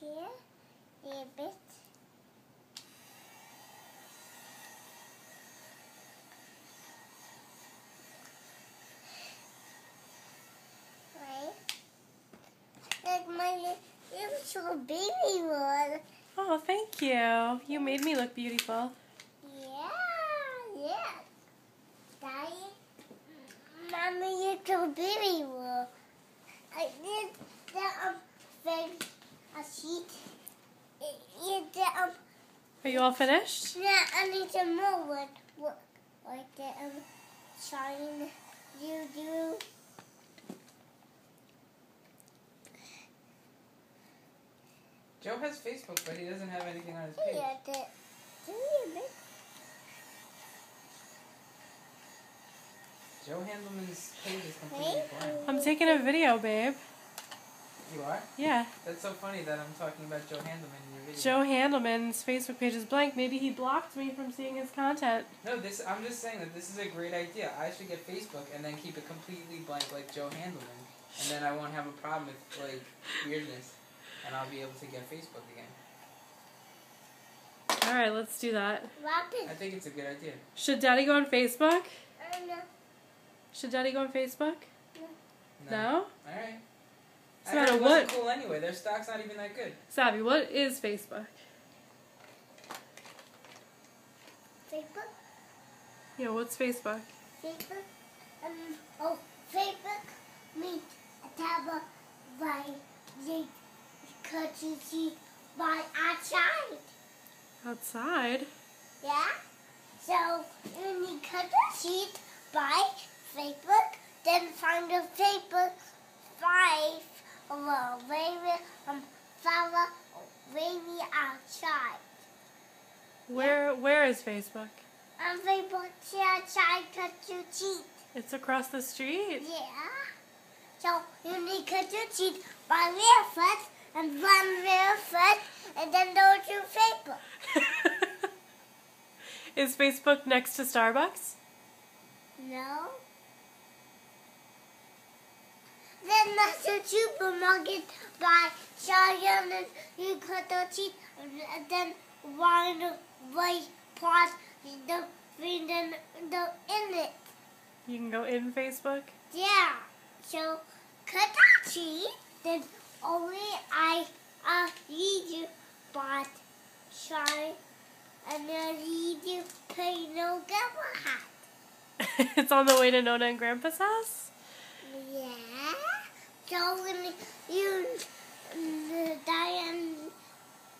here, a bit. Right? Like my little baby one. Oh, thank you. You made me look beautiful. Yeah, yeah. Daddy, mommy, little baby one. I did the um thing, a sheet. You did um. Are you all finished? Yeah, I need some more wood. Work like the um shine. You do. Joe has Facebook, but he doesn't have anything on his page. Yeah, the. Do Joe Handelman's page is completely blank. I'm taking a video, babe. You are? Yeah. That's so funny that I'm talking about Joe Handelman in your video. Joe Handelman's Facebook page is blank. Maybe he blocked me from seeing his content. No, this I'm just saying that this is a great idea. I should get Facebook and then keep it completely blank like Joe Handelman. And then I won't have a problem with like weirdness. And I'll be able to get Facebook again. All right, let's do that. Rapid. I think it's a good idea. Should Daddy go on Facebook? Uh, no. Should Daddy go on Facebook? No. No? Alright. It's I not heard a it wasn't what? cool anyway. Their stock's not even that good. Savvy, what is Facebook? Facebook. Yeah, what's Facebook? Facebook. Um. Oh, Facebook. Me. A tablet. By the courtesy by outside. Outside. Yeah. So when you need cut the sheet by Facebook. Then find the Facebook five. Well, baby, um, flower, baby outside. Where Where is Facebook? And Facebook outside cut your sheet. It's across the street. Yeah. So you need cut your sheet by real first and run real first and then go to Facebook. is Facebook next to Starbucks? No. Then that's a supermarket by Cheyenne and you cut the sheet and then one white part the in the in it. You can go in Facebook. Yeah. So cut the sheet, then only I I need you but shine and then need you pay no grandma hat. it's on the way to Nona and Grandpa's house. Yeah. So when you uh, Diane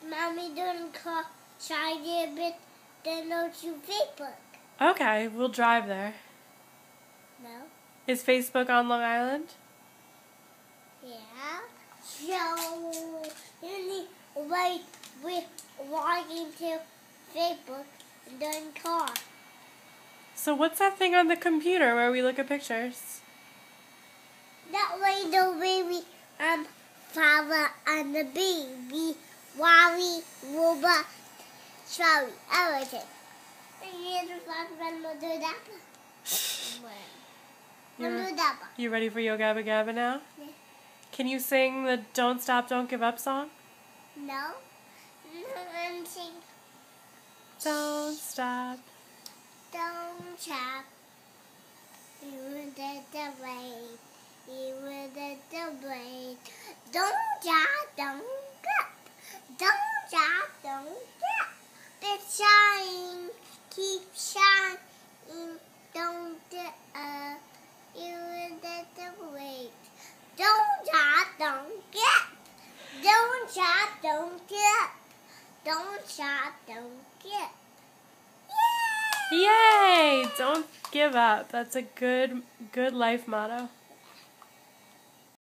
mommy don't call try a bit then go to Facebook. Okay, we'll drive there. No? Is Facebook on Long Island? Yeah. So you need wait with walking to Facebook and then car. So what's that thing on the computer where we look at pictures? That way the baby um father and the baby worry robot sorry everything. And you just want to do that. You're, you ready for Yo Gabba Gabba now? Yeah. Can you sing the Don't Stop, Don't Give Up song? No. And sing Don't stop. don't stop. You did the way. You did the way. Don't stop, don't. Don't stop, don't stop. But shine, keep shining. Don't uh, you the way. Don't stop, don't get. Don't stop, don't get. Don't stop, don't get. Yay! Yay! Don't give up. That's a good good life motto.